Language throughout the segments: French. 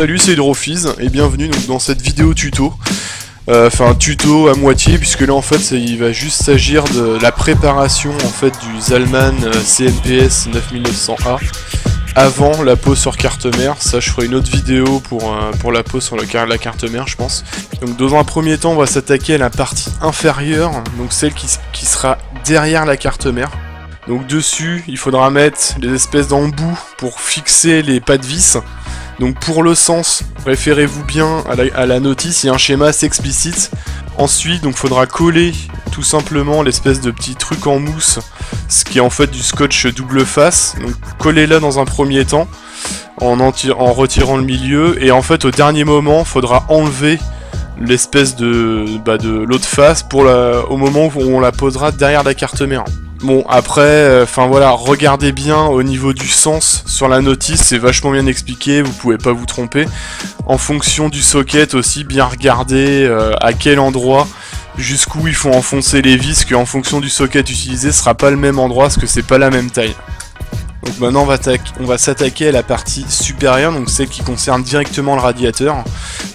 Salut, c'est Hydrophyse et bienvenue dans cette vidéo tuto. Euh, enfin, tuto à moitié, puisque là en fait il va juste s'agir de la préparation en fait du Zalman euh, CNPS 9900A avant la pose sur carte mère. Ça, je ferai une autre vidéo pour, euh, pour la pose sur la carte mère, je pense. Donc, dans un premier temps, on va s'attaquer à la partie inférieure, donc celle qui, qui sera derrière la carte mère. Donc dessus, il faudra mettre des espèces d'embouts pour fixer les pas de vis. Donc pour le sens, référez-vous bien à la, notice, il y a un schéma assez explicite. Ensuite, donc faudra coller tout simplement l'espèce de petit truc en mousse, ce qui est en fait du scotch double face. Donc collez-la dans un premier temps, en, retirant le milieu, et en fait au dernier moment, faudra enlever l'espèce de, bah, de l'autre face au moment où on la posera derrière la carte mère. Bon, après, euh, enfin voilà, regardez bien au niveau du sens sur la notice, c'est vachement bien expliqué, vous pouvez pas vous tromper. En fonction du socket aussi, bien regarder euh, à quel endroit, jusqu'où il faut enfoncer les vis, qu'en fonction du socket utilisé, ce sera pas le même endroit, parce que c'est pas la même taille. Donc maintenant on va, s'attaquer à la partie supérieure, donc celle qui concerne directement le radiateur.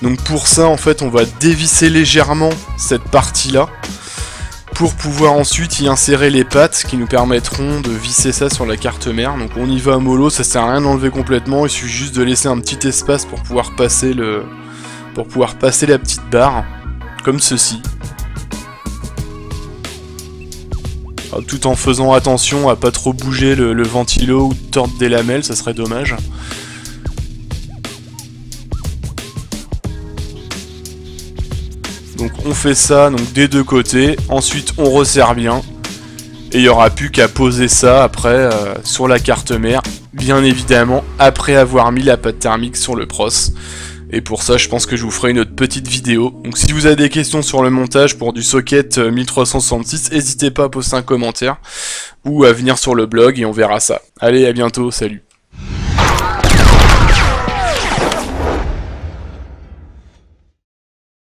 Donc pour ça en fait on va dévisser légèrement cette partie là pour pouvoir ensuite y insérer les pattes qui nous permettront de visser ça sur la carte mère. Donc on y va à mollo, ça sert à rien d'enlever complètement, il suffit juste de laisser un petit espace pour pouvoir passer pour pouvoir passer la petite barre comme ceci. Ah, tout en faisant attention à pas trop bouger le, le ventilo ou tordre des lamelles, ça serait dommage. Donc on fait ça donc des deux côtés, ensuite on resserre bien, et il n'y aura plus qu'à poser ça après euh, sur la carte mère, bien évidemment après avoir mis la pâte thermique sur le pros. Et pour ça, je pense que je vous ferai une autre petite vidéo. Donc si vous avez des questions sur le montage pour du socket 1366, euh, n'hésitez pas à poster un commentaire ou à venir sur le blog et on verra ça. Allez, à bientôt, salut